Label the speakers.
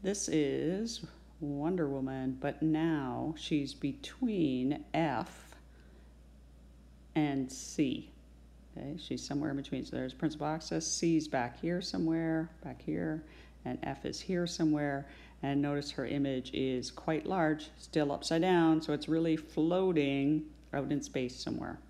Speaker 1: This is Wonder Woman, but now she's between F and C. Okay, she's somewhere in between. So there's principal axis, C's back here somewhere, back here, and F is here somewhere. And notice her image is quite large, still upside down, so it's really floating out in space somewhere.